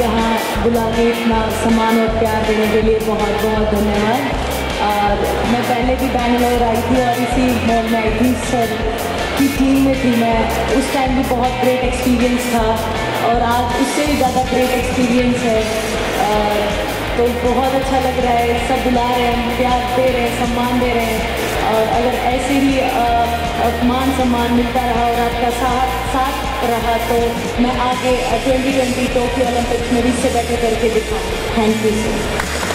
यहाँ बुलाने इतना सम्मान और प्यार देने के लिए बहुत बहुत धन्यवाद। और मैं पहले भी बैंगलोर आई थी और इसी मॉल में आई थी सर की टीम में थी मैं। उस टाइम भी बहुत ग्रेट एक्सपीरियंस था और आज उससे भी ज़्यादा ग्रेट एक्सपीरियंस है। तो बहुत अच्छा लग रहा है सब बुला रहे हैं प्यार दे रहे हैं सम्मान दे रहे हैं। और अगर ऐसे ही अ, अ, मान सम्मान मिलता रहा और आपका साथ साथ रहा तो मैं आगे ट्वेंटी ट्वेंटी टोक्यो ओलंपिक्स में भी से बैठे करके दिखाऊँ थैंक यू सर